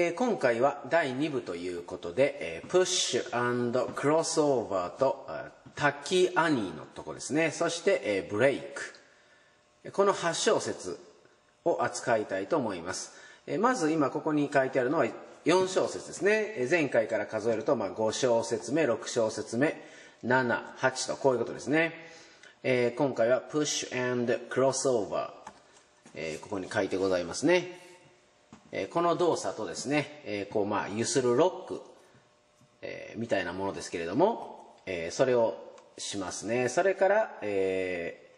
えー今回は第2部ということで、えー、プッシュクロスオーバーとタキアニーのとこですね。そして、えーブレイクこの8小節を扱いたいと思います、えまず今ここに書いてあるのは4小節ですね。え前回から数えると、まあ、5小節目6小節目78とこういうことですね、え今回はプッシュクロスオーバーえーここに書いてございますね、えこの動作とですね、えこうまあ揺するロック、えみたいなものですけれども、えそれをしますね。それから、え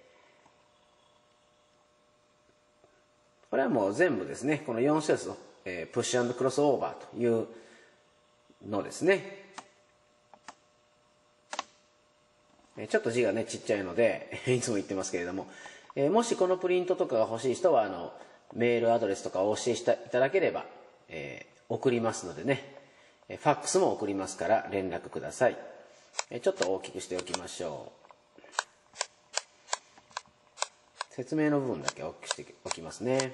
これはもう全部ですねこの4節の、えプッシュクロスオーバーというのですね。ちょっと字がねちっちゃいので いつも言ってますけれども、えもしこのプリントとかが欲しい人はあのメールアドレスとかをお教えしていただければ、えー送りますのでね。えーファックスも送りますから連絡ください、えーちょっと大きくしておきましょう。説明の部分だけ大きくしておきますね。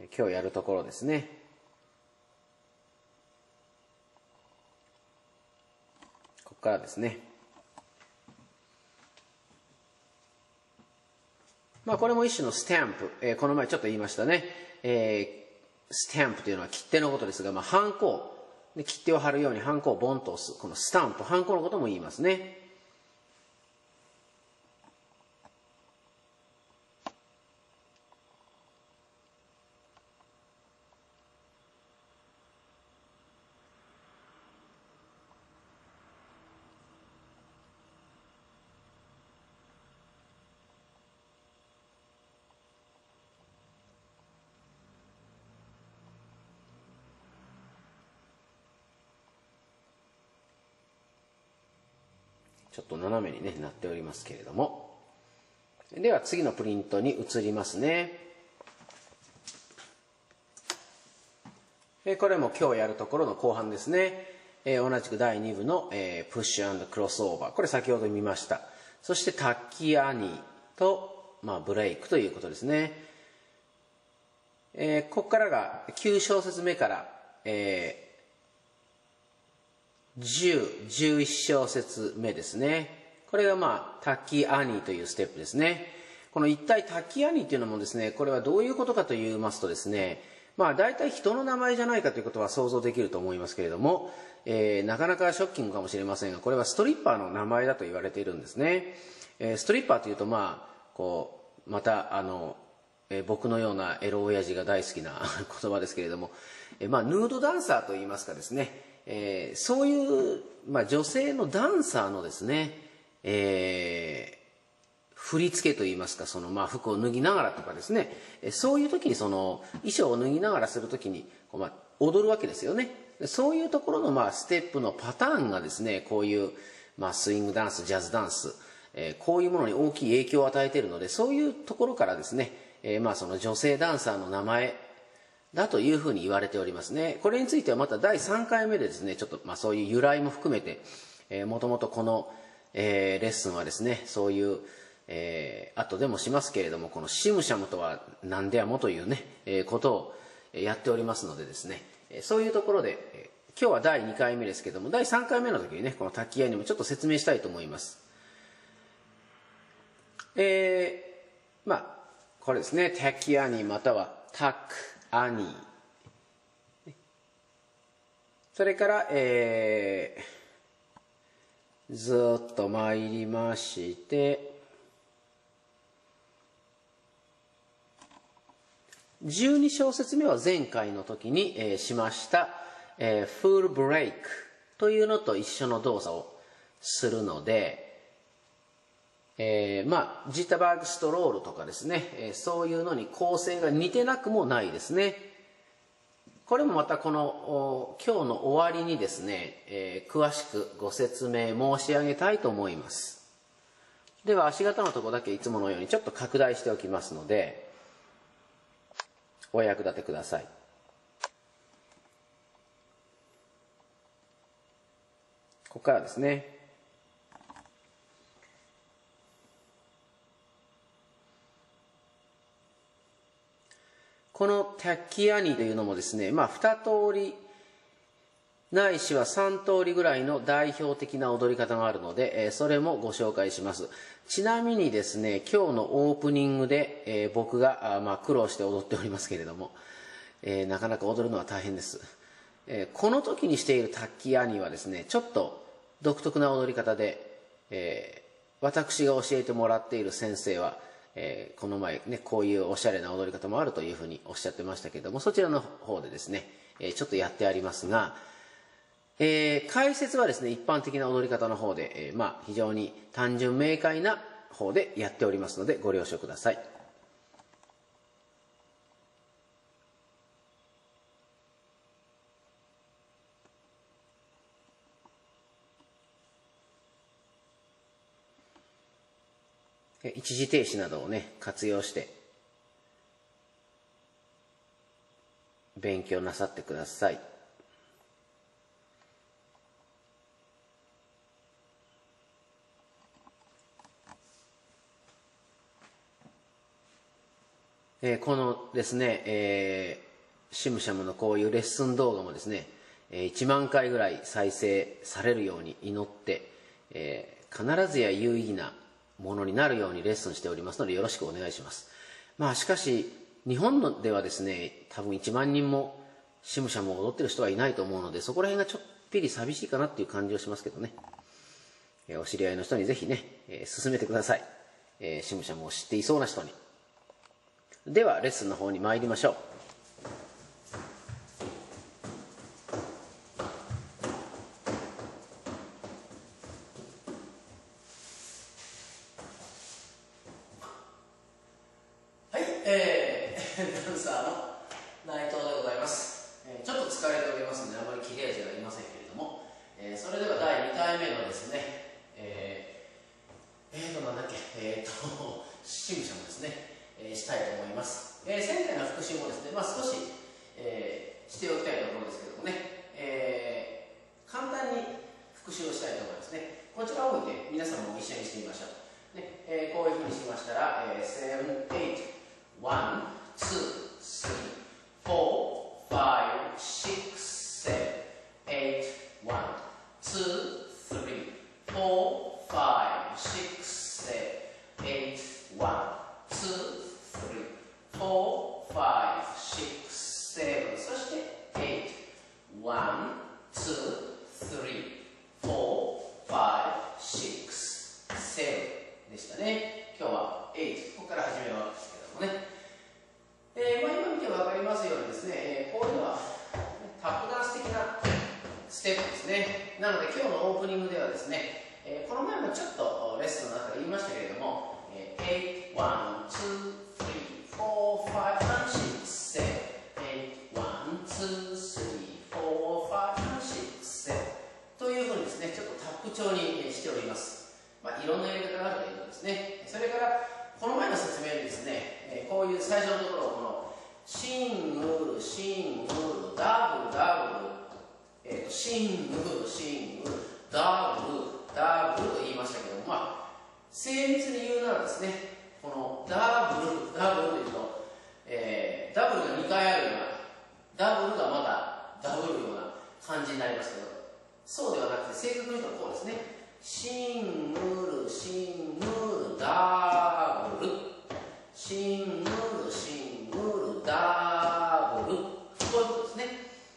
えー今日やるところですね。ここからですね。まあこれも一種のスタンプ、えーこの前ちょっと言いましたね、えースタンプというのは切手のことですが、まあ、ハンコ。で切手を貼るようにハンコをボンと押す。このスタンプハンコのことも言いますね。ちょっと斜めに、ね、なっておりますけれども。では次のプリントに移りますね。これも今日やるところの後半ですね、同じく第2部の、プッシュクロスオーバーこれ先ほど見ました。そしてタッキーアニーと、まあ、ブレイクということですね、えここからが9小節目から、えー10、11小節目ですね。これがまあ、タッキアニというステップですね。この一体タッキアニというのもですね、これはどういうことかと言いますとですね、まあ大体人の名前じゃないかということは想像できると思いますけれども、えーなかなかショッキングかもしれませんが、これはストリッパーの名前だと言われているんですね。えーストリッパーというとまあ、こう、またあの、えー僕のようなエロ親父が大好きな 言葉ですけれども、えまあ、ヌードダンサーといいますかですね、えーそういう、まあ、女性のダンサーのですね、えー振り付けといいますかその、まあ、服を脱ぎながらとかですねそういう時にその衣装を脱ぎながらする時にこう、まあ、踊るわけですよね。そういうところの、まあ、ステップのパターンがですねこういう、まあ、スイングダンスジャズダンス、えーこういうものに大きい影響を与えているのでそういうところからですね、えーまあ、その女性ダンサーの名前だというふうに言われておりますね。これについてはまた第3回目でですね、ちょっとまあそういう由来も含めて、えー、もともとこの、えーレッスンはですね、そういう、えー後でもしますけれども、このシムシャムとは何でやもというね、えーことをやっておりますのでですね、そういうところで、今日は第2回目ですけども、第3回目の時にね、この滝屋にもちょっと説明したいと思います。えーまあ、これですね、タッキアニまたはタックアニそれから、えーずっと参りまして、12小節目は前回の時に、えーしました、えーフールブレイクというのと一緒の動作をするので、えーまあ、ジタバーグストロールとかですね、えーそういうのに構成が似てなくもないですね。これもまたこの今日の終わりにですね、えー詳しくご説明申し上げたいと思います。では足型のとこだけいつものようにちょっと拡大しておきますので、お役立てください。ここからですね。このタッキアニというのもですね、まあ、2通りないしは3通りぐらいの代表的な踊り方があるので、えそれもご紹介します。ちなみにですね今日のオープニングで、え僕があ、まあ、苦労して踊っておりますけれども、えなかなか踊るのは大変です、えこの時にしているタッキアニはですねちょっと独特な踊り方で、え私が教えてもらっている先生はえー、この前ね、こういうおしゃれな踊り方もあるというふうにおっしゃってましたけども、そちらの方でですね、えー、ちょっとやってありますが、えー、解説はですね、一般的な踊り方の方で、えまあ、非常に単純明快な方でやっておりますので、ご了承ください。一時停止などをね、活用して、勉強なさってください。えー、このですね、えー、シムシャムのこういうレッスン動画もですね、えー、1万回ぐらい再生されるように祈って、えー、必ずや有意義なものになるようにレッスンしておりますのでよろしくお願いします。まあしかし、日本のではですね、多分1万人もシムシャムを踊ってる人はいないと思うので、そこら辺がちょっぴり寂しいかなっていう感じをしますけどね。えお知り合いの人にぜひね、えー、進めてください。えー、シムシャムを知っていそうな人に。では、レッスンの方に参りましょう。8、ここから始めますけどもね。えー、まあ、今見て分かりますようにですね、えー、こういうのはタップダンス的なステップですね。なので今日のオープニングではですね、えー、この前もちょっとレッスンの中で言いましたけれども、えー、8、1、2、3、4、5、6、7、8、1、2、3、4、5、6、7というふうにですね、ちょっとタップ調にしております。まあ、いろんなやり方があるということですね。それから、この前の説明にですね、こういう最初のところこのシングル、シングル、ダブル、ダブル、えー、シングル、シングル、ダブル、ダブルと言いましたけども、まあ、精密に言うならですね、このダブル、ダブルというと、えー、ダブルが2回あるような、ダブルがまたダブルような感じになりますけど、そうではなくて正確に言うとこうですね、シングル、シングル、ダブル、シングルシングルダブル。こういうことですね。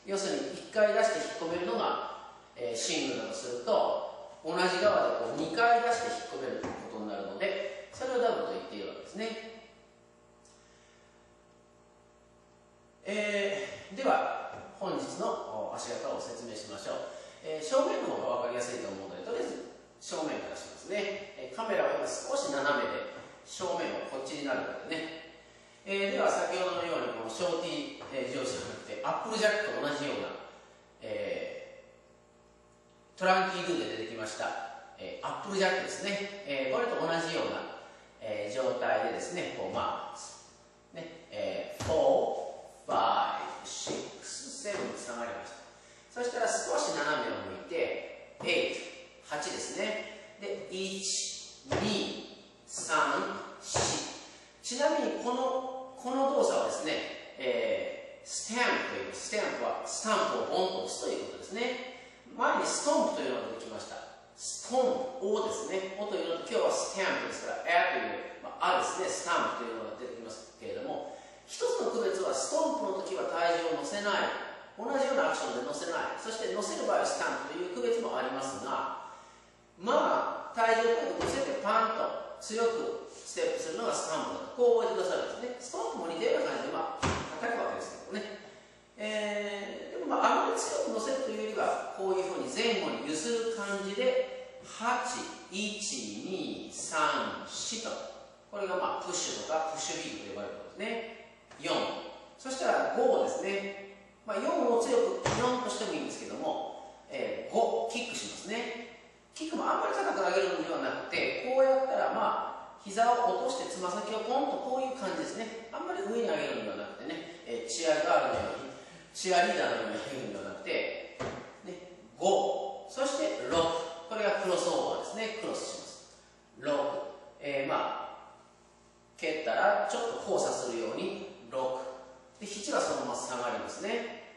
要するに1回出して引っ込めるのが、えー、シングルだとすると同じ側でこう2回出して引っ込めることになるのでそれをダブルと言っているわけですね。えー、では本日の足型を説明しましょう、えー、正面の方が分かりやすいと思うのでとりあえず正面からしますね、え、カメラは今少し斜めで正面をこっちになるからね、えー、では先ほどのようにこのショーティー、え、上司じゃなくてアップルジャックと同じような、えー、トランキールーで出てきました、えアップルジャックですね、えこれと同じような、え状態でですねこうまあねえー、4 5 6 7下がりました。そしたら少し斜めを向いて8 8ですね。で1 2 3、4。ちなみにこの、この動作はですね、えー、スタンプという、スタンプはスタンプをボンと押すということですね。前にストンプというのが出てきました。ストンプ、をですね、おというのと、今日はスタンプですから、えという、まあ、あですね、スタンプというのが出てきますけれども、一つの区別は、ストンプの時は体重を乗せない。同じようなアクションで乗せない。そして乗せる場合はスタンプという区別もありますが、まあ、体重を乗せてパンと強くステップするのがスタンプだと。こう覚えてくださるんですね。ストンプも似たような感じで、まあ、叩くわけですけどね。えー、でもまあ、あまり強く乗せるというよりは、こういうふうに前後に揺する感じで、8、1、2、3、4と。これがまあ、プッシュとかプッシュビートと呼ばれることですね。4。そしたら5ですね。まあ、4を強く4としてもいいんですけども、えー、5キックしますねキックもあんまり高く上げるのではなくてこうやったらまあ膝を落としてつま先をポンとこういう感じですね。あんまり上に上げるのではなくてね、えー、チアガールのようにチアリーダーのように上げるのではなくて、ね、5そして6これがクロスオーバーですね。クロスします。6、えー、まあ蹴ったらちょっと交差するように6で7はそのまま下がりますね。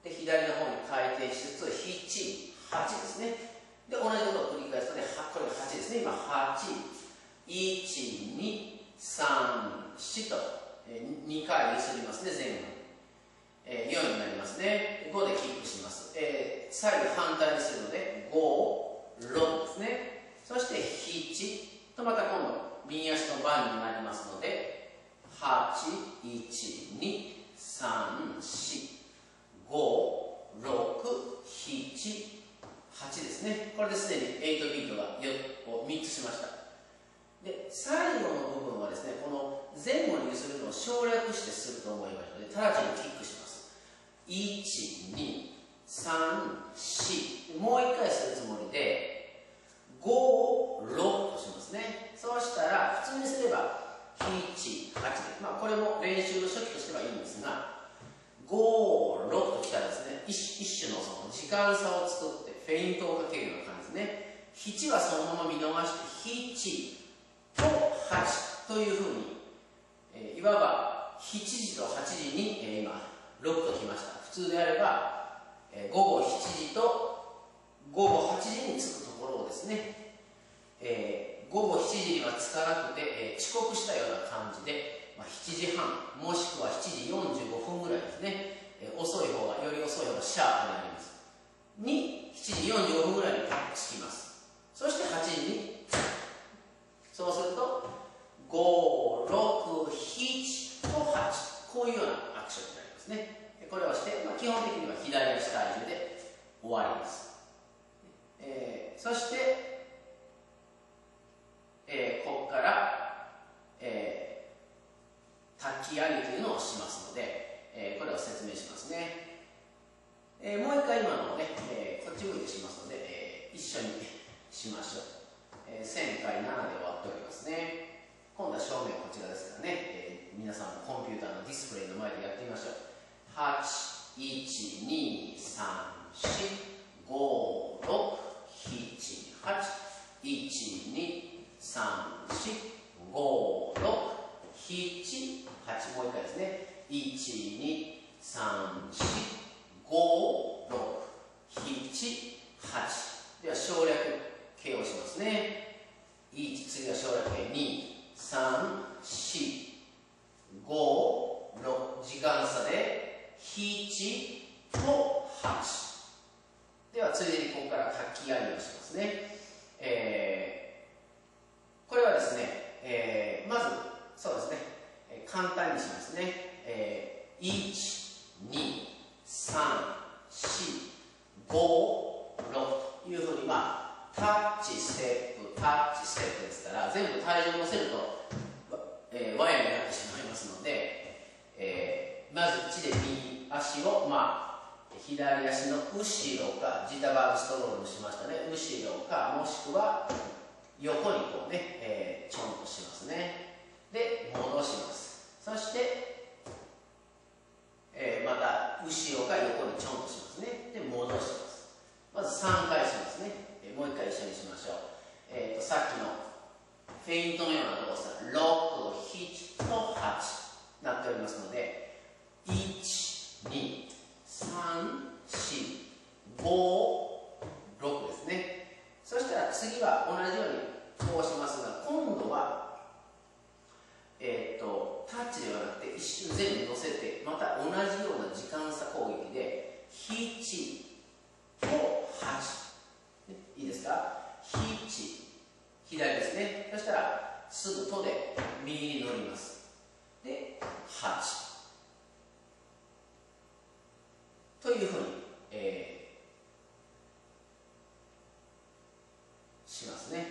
で左の方に回転しつつ78ですね。で同じことを繰り返すとねこれが8ですね今8123と、えー、2回揺すりますね前後、えー、4になりますね。5でキックします、えー、左右反対にするので56ですね。そして7とまた今度右足の番になりますので81234 5、6、7、8ですね。これですでに8ビートがを3つしました。で、最後の部分はですね、この前後に揺するのを省略してすると思いますので、直ちにキックします。1、2、3、4。もう1回するつもりで、5を6としますね。そうしたら、普通にすれば、7、8で。まあ、これも練習の初期としてはいいんですが、5、6ときたらですね、一一種のその時間差を作ってフェイントをかけるような感じですね。7はそのまま見逃して7と8というふうに、えー、いわば7時と8時に、えー、今6ときました。普通であれば、えー、午後7時と午後8時に着くところをですね、えー、午後7時には着かなくて、えー、遅刻したような感じで、まあ、7時半もしくは7時45分ぐらいですね、えー、遅い方がより遅い方がシャープになりますに7時45分ぐらいに着きます。そして8時にそうすると567と8こういうようなアクションになりますねこれをして、まあ、基本的には左足体重で終わります、えー、そして、えー、ここから、えー滝ありというのをしますので、えー、これを説明しますね、えー、もう一回今のをね、えー、こっち向いてしますので、え一緒にしましょう、え1000回7で終わっておりますね今度は正面こちらですからね、え皆さんのコンピューターのディスプレイの前でやってみましょう8 1 2 3 4 5 6 7 8 1 2 3 4 5 6 7、8、もう一回ですね。1、2、3、4、5、6、7、8。では省略形をしますね。1、次は省略形。2、3、4、5、6。時間差で、7と8。では、ついでにここから書き上げをしますね。えー、これはですね、えー、まず、そうですね、えー、簡単にしますね、えー、1、左ですね。そしたらすぐ「と」で右に乗ります。で8というふうに、えー、しますね。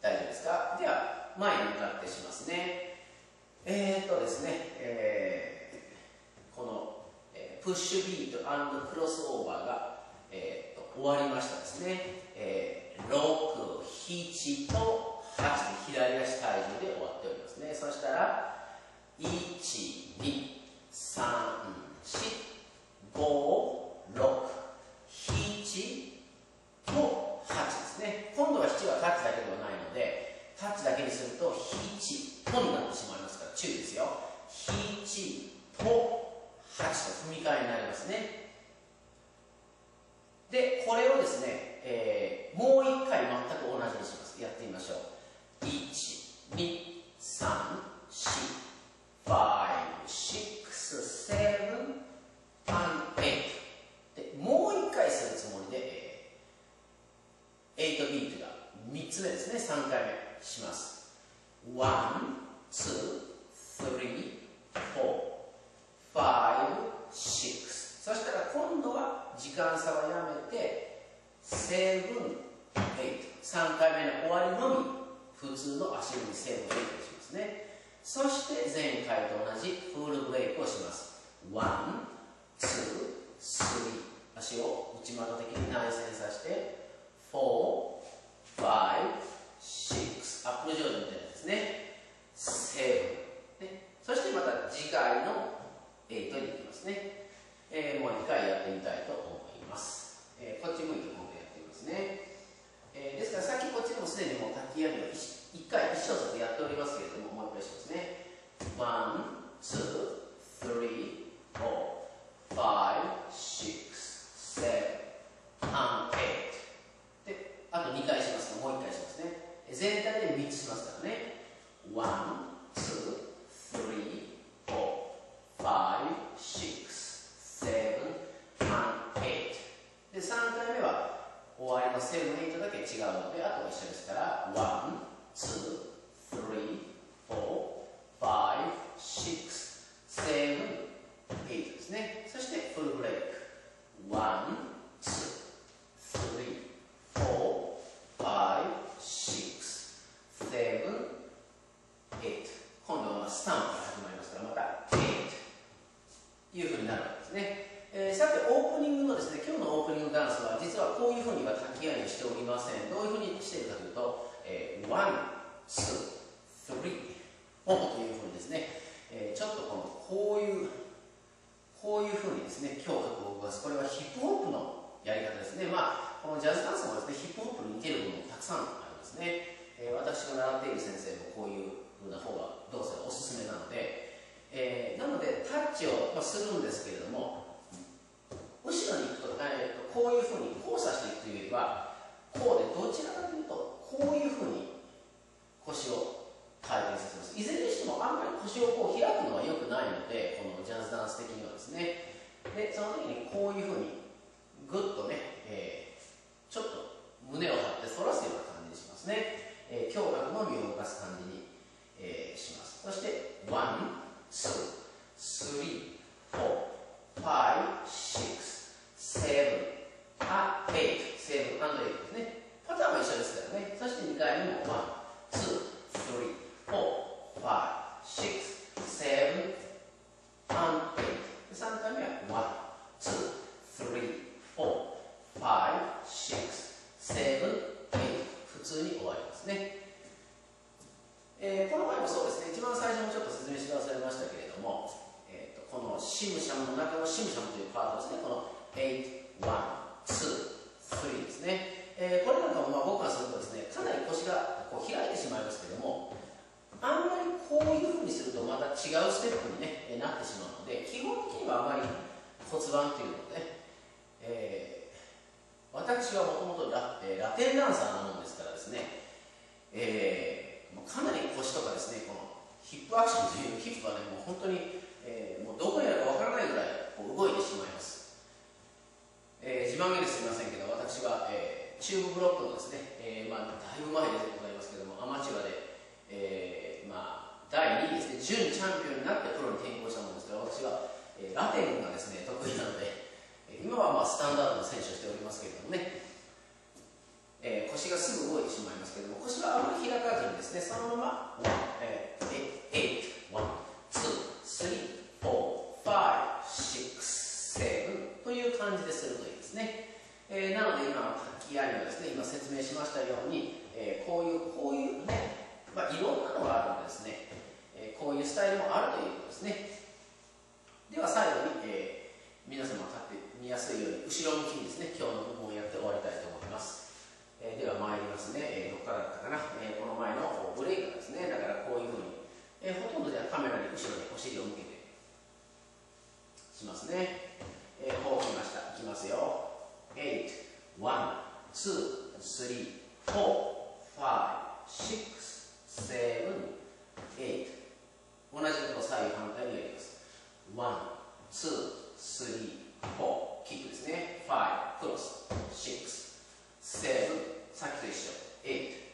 大丈夫ですか？では前に向かってしますね。えー、っとですね、えー、この、え、プッシュビートクロスオーバーがえーと、終わりましたですね、えー、67と8で左足体重で終わっておりますね。そしたら1つ目ですね、3回目します。1、2、の線の8だけ違うのであとは一緒ですから12チューブブロックのですね、えーまあ、だいぶ前でございますけどもアマチュアで、えーまあ、第2位ですね準チャンピオンになってプロに転向したものですから私は、えー、ラテンがですね得意なので今はまあスタンダードの選手をしておりますけれどもねえー、腰がすぐ動いてしまいますけれども腰はあまり開かずにですねそのまま、えー、8 1 2 3 4 5 6 7という感じでするといいですね、えー、なので今の滝屋にはですね今説明しましたように、えー、こういうこういうね、まあ、いろんなのがあるのですね、えー、こういうスタイルもあるということですね。では最後に、えー、皆様立って見やすいように後ろ向きにですね今日の部分をやって終わりたいと思います。えー、では参りますね、えー、どこからだったかな、えー、この前のブレイクですね。だからこういうふうに、えー、ほとんどじゃカメラに後ろにお尻を向けてしますね、えー、こうきました。いきますよ。8 1 2 3 4 5 6 7 8同じことを左右反対にやります。1 2 3 4キックですね5クロス6 7さっきと一緒8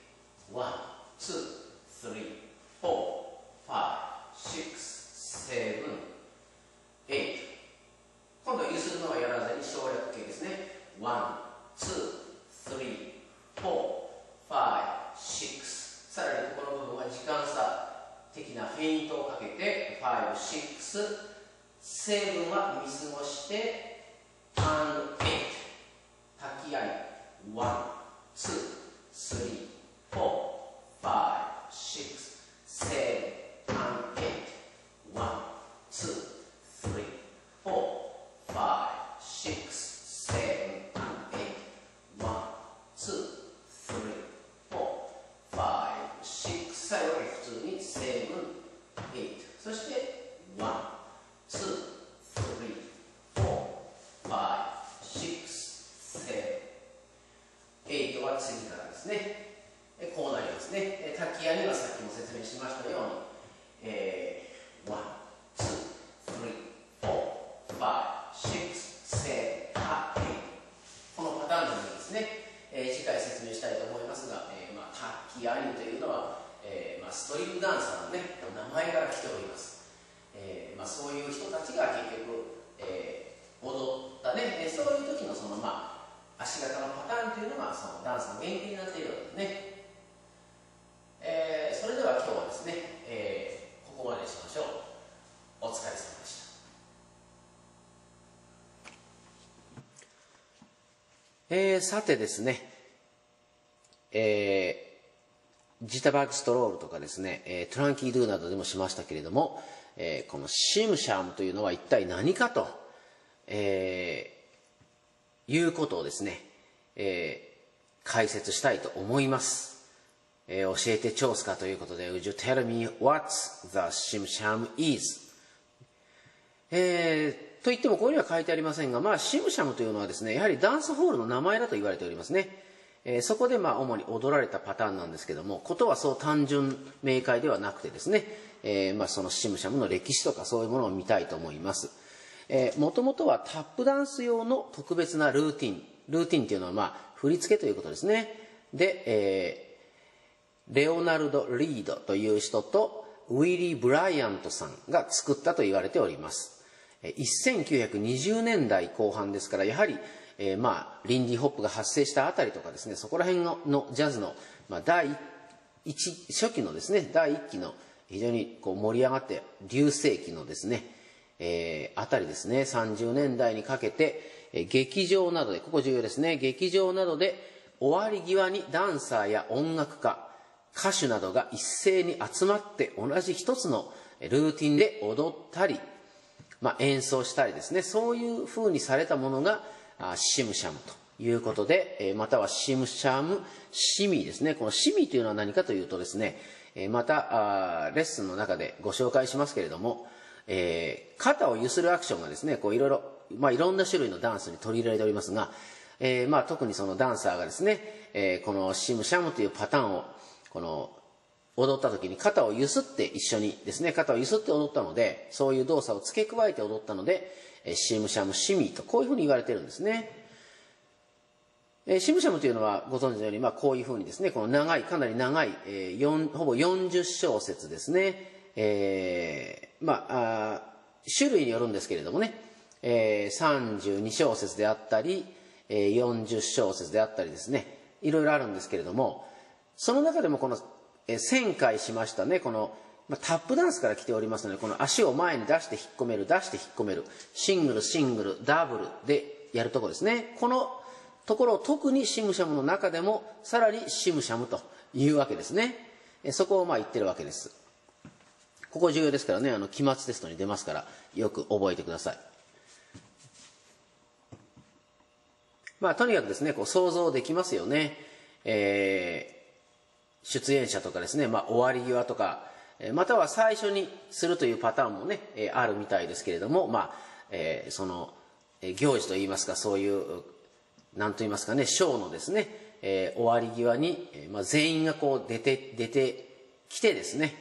1 2 3 4 5 6 7 8今度はゆするのはやらずに省略形ですね1 2 3 4 5 6さらにここの部分は時間差的なフェイントをかけて5 6 7は見過ごして and 8炊き合い one, two, three, four, five, six, seven, and eight. One, two, three, four, five, six, seven, and eight. One, two, three, four, five, six. 最後に普通に seven, eight. そして one, two, 8は次からですねこうなりますね滝屋にはさっきも説明しましたように、えー、1 2 3 4 5このパターンのようにですね、えー、次回説明したいと思いますが、えーまあ、滝屋にというのは、えーまあ、ストリームダンサーの、ね、名前から来ております、えーまあ、そういう人たちが結局、えー、踊ったね。そういう時のそのまあ足型のパターンというのがそのダンスの原型になっているわけですね、えー、それでは今日はですね、えー、ここまでしましょう。お疲れ様でしたえー、さてですね、えー、ジタバーグストロールとかですね、えー、トランキードゥなどでもしましたけれども、えー、このシムシャムというのは一体何かと、えー、いうことをですね、えー、解説したいと思います。えー、教えて調査ということで、Would you tell me what the shimsham is? えー、と言ってもここには書いてありませんが、まあ、シムシャムというのはですね、やはりダンスホールの名前だと言われておりますね。えー、そこでまあ主に踊られたパターンなんですけども、ことはそう単純明快ではなくてですね、えー、まあそのシムシャムの歴史とかそういうものを見たいと思います。もともとはタップダンス用の特別なルーティンルーティンっていうのはまあ振り付けということですねで、えー、レオナルド・リードという人とウィリー・ブライアントさんが作ったと言われております1920年代後半ですからやはり、えー、まあリンディ・ホップが発生したあたりとかですねそこら辺ののジャズの、まあ、第一初期のですね第一期の非常にこう盛り上がって流星期のですねえー、あたりですね、30年代にかけて、えー、劇場などで、ここ重要ですね、劇場などで終わり際にダンサーや音楽家、歌手などが一斉に集まって同じ一つのルーティンで踊ったり、まあ、演奏したりですね、そういう風にされたものがシムシャムということで、またはシムシャム、シミですね。このシミというのは何かというとですね、またレッスンの中でご紹介しますけれども、えー、肩を揺するアクションがですね、こういろいろ、まあいろんな種類のダンスに取り入れられておりますが、えー、まあ特にそのダンサーがですね、えー、このシムシャムというパターンを、この踊った時に肩をゆすって一緒にですね、肩をゆすって踊ったので、そういう動作を付け加えて踊ったので、シムシャムシミとこういうふうに言われてるんですね。シムシャムというのはご存知のように、まあ、こういうふうにですね、この長い、かなり長い、えー、ほぼ40小節ですね。えー、まあ種類によるんですけれどもね、えー、32小節であったり、えー、40小節であったりですね、いろいろあるんですけれども、その中でもこの、え、1000回しましたね、この、まあ、タップダンスから来ておりますので、この足を前に出して引っ込める、出して引っ込める、シングル、シングル、ダブルでやるとこですね。このところを特にシムシャムの中でも、さらにシムシャムというわけですね。そこをまあ言ってるわけです。ここ重要ですからね、あの、期末テストに出ますから、よく覚えてください。まあ、とにかくですね、こう想像できますよね。えー、出演者とかですね、まあ、終わり際とか、または最初にするというパターンもね、あるみたいですけれども、まあ、えー、その、行事といいますか、そういう何と言いますかね、ショーのですね、えー、終わり際に、まあ、全員がこう出て、出てきてですね、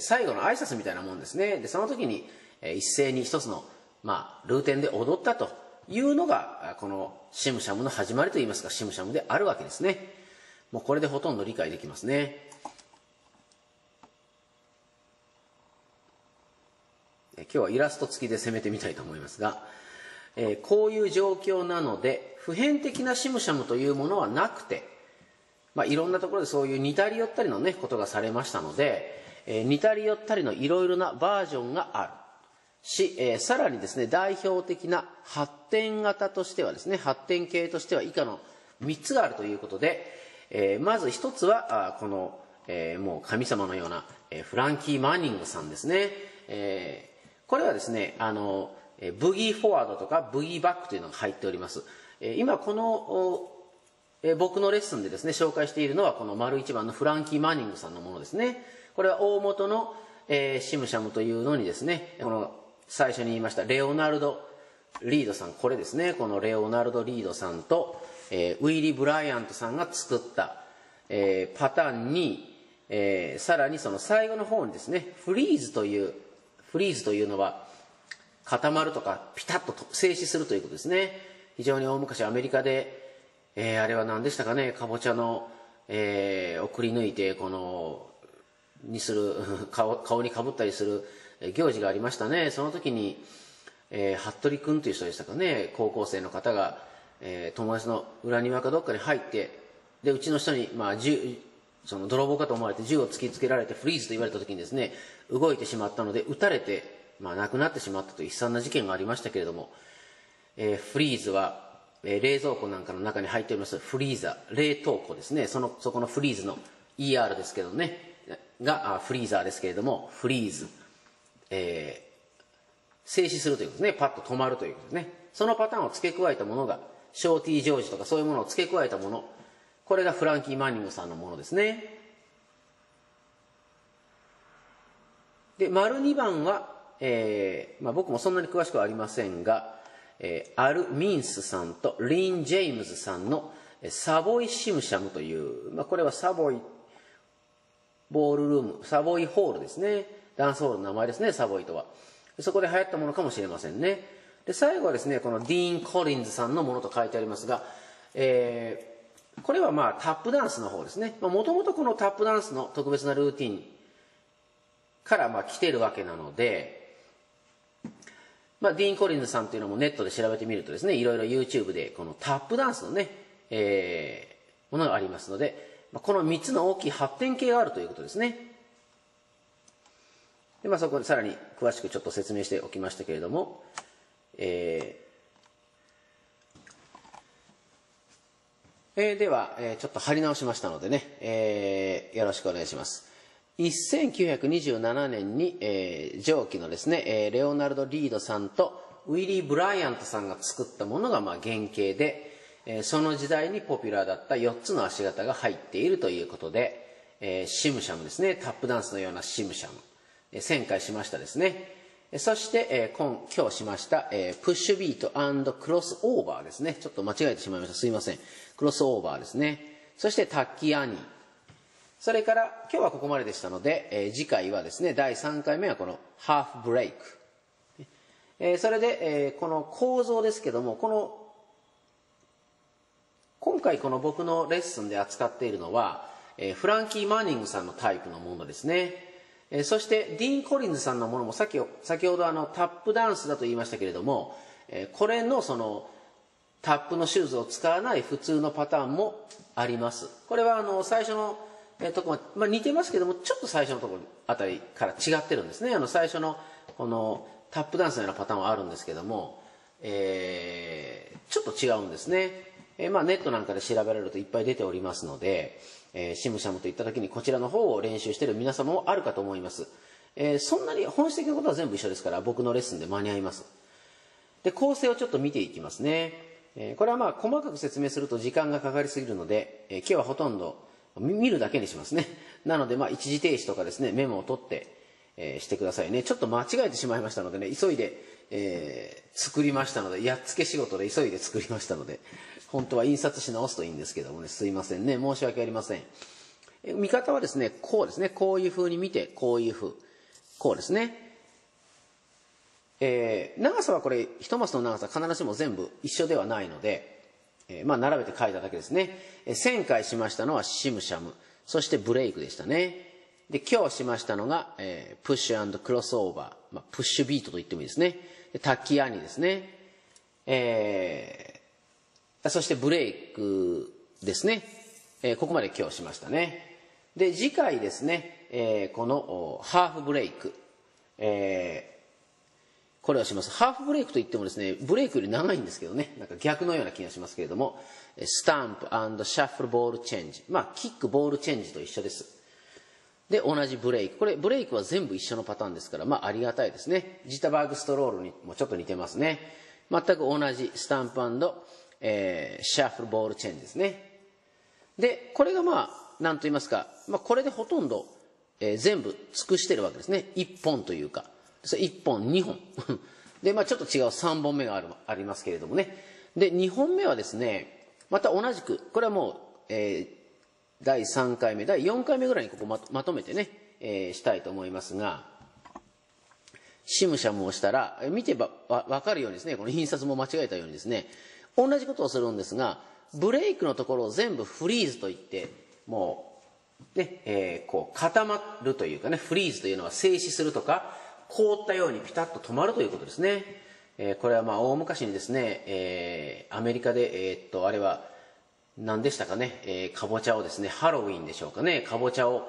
最後の挨拶みたいなもんですね。で、その時に、一斉に一つの、まあ、ルーテンで踊ったというのが、このシムシャムの始まりといいますか、シムシャムであるわけですね。もうこれでほとんど理解できますね。今日はイラスト付きで攻めてみたいと思いますが、えー、こういう状況なので普遍的なシムシャムというものはなくて、まあ、いろんなところでそういう似たり寄ったりのねことがされましたので、えー、似たり寄ったりのいろいろなバージョンがあるし、えー、さらにですね代表的な発展型としてはですね発展系としては以下の3つがあるということで、えー、まず1つはあこの、えー、もう神様のような、えー、フランキー・マーニングさんですね、えー、これはですねあのブギーフォワードとかブギーバックというのが入っておりますえ。今このえ僕のレッスンでですね、紹介しているのはこの丸一番のフランキー・マーニングさんのものですね。これは大元の、えシムシャムというのにですね、この最初に言いましたレオナルド・リードさん、これですね、このレオナルド・リードさんと、えウィリー・ブライアントさんが作った、えパターンに、えさらにその最後の方にですね、フリーズという、フリーズというのは、固まるとかピタッと静止するということですね。非常に大昔アメリカで、えー、あれは何でしたかねかぼちゃの、えー、送り抜いてこのにする 顔顔にかぶったりする行事がありましたね。その時に、えー、服部君という人でしたかね高校生の方が、えー、友達の裏庭かどっかに入ってでうちの人に、まあ、銃その泥棒かと思われて銃を突きつけられてフリーズと言われた時にですね動いてしまったので撃たれてまあ、亡くなってしまったという悲惨な事件がありましたけれども、えー、フリーズは、えー、冷蔵庫なんかの中に入っておりますフリーザ冷凍庫ですね。そのそこのフリーズの ER ですけどね。があフリーザーですけれどもフリーズ、えー、静止するということですね。パッと止まるということですね。そのパターンを付け加えたものがショーティー・ジョージとかそういうものを付け加えたもの。これがフランキー・マンニングさんのものですね。で丸2番はえーまあ、僕もそんなに詳しくはありませんが、えー、アル・ミンスさんとリン・ジェイムズさんのサボイ・シムシャムという、まあ、これはサボイボールルームサボイホールですね。ダンスホールの名前ですねサボイとは。そこで流行ったものかもしれませんね。で最後はですねこのディーン・コリンズさんのものと書いてありますが、えー、これはまあタップダンスの方ですねもともとこのタップダンスの特別なルーティンからまあ来てるわけなのでまあ、ディーン・コリンズさんっていうのもネットで調べてみるとですね、いろいろ YouTube でこのタップダンスのね、えー、ものがありますので、ま、この3つの大きい発展系があるということですね。で、まあ、そこでさらに詳しくちょっと説明しておきましたけれども、えーえー、では、えー、ちょっと貼り直しましたのでね、えー、よろしくお願いします。1927年に、えー、上記のですね、えー、レオナルド・リードさんとウィリー・ブライアントさんが作ったものが、まあ、原型で、えー、その時代にポピュラーだった4つの足型が入っているということで、えー、シムシャムですね、タップダンスのようなシムシャム、えー、1000回しましたですね。そして、え、今今日しました、え、プッシュビートクロスオーバーですね。ちょっと間違えてしまいました。すいません。クロスオーバーですね。そしてタッキーアニー。それから今日はここまででしたので、え、次回はですね第3回目はこのハーフブレイク、え、それで、え、この構造ですけどもこの今回この僕のレッスンで扱っているのは、え、フランキー・マーニングさんのタイプのものですね、えー、そしてディーン・コリンズさんのものもさっき先ほどあのタップダンスだと言いましたけれども、えー、これのそのタップのシューズを使わない普通のパターンもあります。これはあの最初のえとこまあ、似てますけどもちょっと最初のところあたりから違ってるんですね。あの最初のこのタップダンスのようなパターンはあるんですけども、えー、ちょっと違うんですね、えー、まあ、ネットなんかで調べられるといっぱい出ておりますので、えー、シムシャムといった時にこちらの方を練習している皆様もあるかと思います、えー、そんなに本質的なことは全部一緒ですから僕のレッスンで間に合いますで構成をちょっと見ていきますね、えこれはまあ細かく説明すると時間がかかりすぎるので、え今日はほとんど見るだけにしますね。なので、まあ、一時停止とかですね、メモを取って、えー、してくださいね。ちょっと間違えてしまいましたのでね、急いで、えー、作りましたので、やっつけ仕事で急いで作りましたので、本当は印刷し直すといいんですけどもね、すいませんね。申し訳ありません。見方はですね、こうですね。こういう風に見て、こういう風。こうですね。えー、長さはこれ、一マスの長さ必ずしも全部一緒ではないので、えー、まあ、並べて書いただけですね。え、1000回しましたのはシムシャム。そしてブレイクでしたね。で、今日しましたのが、えー、プッシュクロスオーバー。まあ、プッシュビートと言ってもいいですね。でタッキーアニですね。えー、そしてブレイクですね。えー、ここまで今日しましたね。で、次回ですね、えー、このハーフブレイク。えー、これをします。ハーフブレイクといってもですね、ブレイクより長いんですけどね、なんか逆のような気がしますけれども、スタンプシャッフルボールチェンジ。まあ、キックボールチェンジと一緒です。で、同じブレイク。これ、ブレイクは全部一緒のパターンですから、まあ、ありがたいですね。ジターバグストロールにもちょっと似てますね。全く同じスタンプえー、シャッフルボールチェンジですね。で、これがまあ、なんと言いますか、まあ、これでほとんど、えー、全部尽くしてるわけですね。一本というか。それ1本2本 で、まあ、ちょっと違う3本目があるありますけれどもねで2本目はですねまた同じくこれはもう、えー、第3回目第4回目ぐらいにここままとめてね、えー、したいと思いますがシムシャムをしたら見てば分かるようにですねこの印刷も間違えたようにですね同じことをするんですがブレイクのところを全部フリーズといってもうね、えー、こう固まるというかねフリーズというのは静止するとか凍ったようにピタッと止まるということですね。えー、これはまあ大昔にですね、えー、アメリカで、えー、っと、あれは何でしたかね、えー、かぼちゃをですね、ハロウィンでしょうかね、かぼちゃを、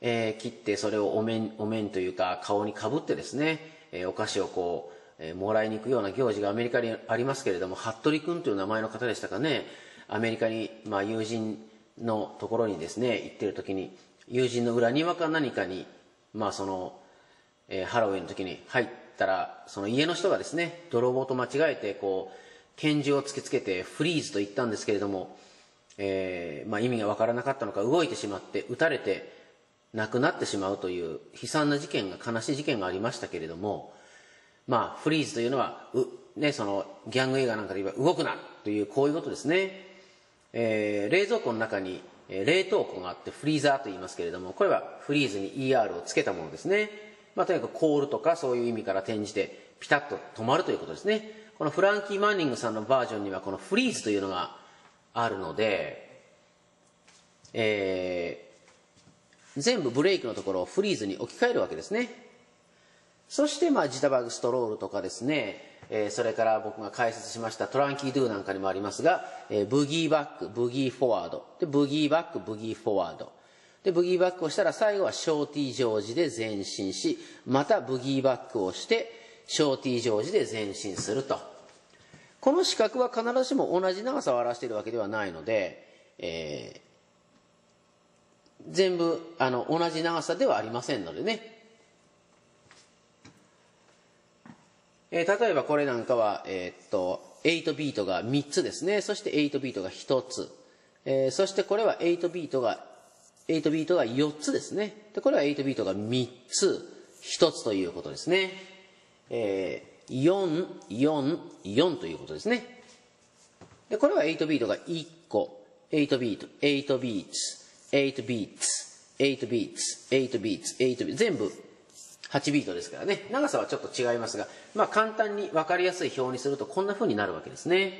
えー、切ってそれをお面、お面というか顔にかぶってですね、えー、お菓子をこう、えー、もらいに行くような行事がアメリカにありますけれども、服部君という名前の方でしたかね、アメリカに、まあ、友人のところにですね、行ってる時に、友人の裏庭か何かに、まあその、えー、ハロウィンの時に入ったらその家の人がですね泥棒と間違えてこう拳銃を突きつけてフリーズと言ったんですけれども、えー、まあ、意味が分からなかったのか動いてしまって撃たれて亡くなってしまうという悲惨な事件が悲しい事件がありましたけれどもまあフリーズというのはう、ね、そのギャング映画なんかで言えば動くなというこういうことですね、えー、冷蔵庫の中に冷凍庫があってフリーザーと言いますけれどもこれはフリーズに ER をつけたものですね。まあ、とにかくコールとかそういう意味から転じてピタッと止まるということですね。このフランキー・マンニングさんのバージョンにはこのフリーズというのがあるので、えー、全部ブレイクのところをフリーズに置き換えるわけですね。そしてまあジタバグストロールとかですねえー、それから僕が解説しましたトランキードゥなんかにもありますが、えー、ブギーバック、ブギーフォワード、でブギーバック、ブギーフォワード、で、ブギーバックをしたら最後はショーティージョージで前進し、またブギーバックをして、ショーティージョージで前進すると。この四角は必ずしも同じ長さを表しているわけではないので、えー、全部あの同じ長さではありませんのでね。えー、例えばこれなんかは、えー、っと、8ビートが3つですね。そして8ビートが1つ。えー、そしてこれは8ビートが8ビートが4つですね。で、これは8ビートが3つ、1つということですね。えー、4、4、4ということですね。で、これは8ビートが1個、8ビート、8 beats、8 beats、8 beats 8 beats 8 beats 全部8ビートですからね。長さはちょっと違いますが、まあ、簡単に分かりやすい表にするとこんな風になるわけですね、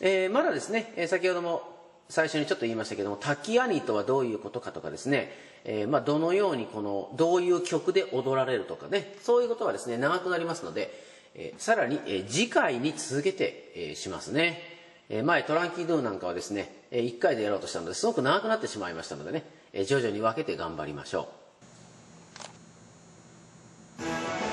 えー、まだですね、え先ほども最初にちょっと言いましたけども滝兄とはどういうことかとかですね、えー、まあ、どのようにこのどういう曲で踊られるとかねそういうことはですね長くなりますので、えー、さらに、え次回に続けて、えしますね、え前トランキードゥなんかはですね、え1回でやろうとしたのですごく長くなってしまいましたのでね、え徐々に分けて頑張りましょう。Bye.